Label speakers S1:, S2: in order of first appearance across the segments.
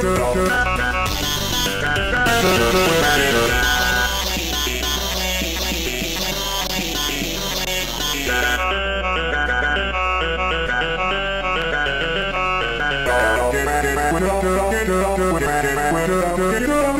S1: Good old. Get up,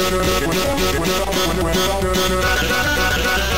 S1: Thank you.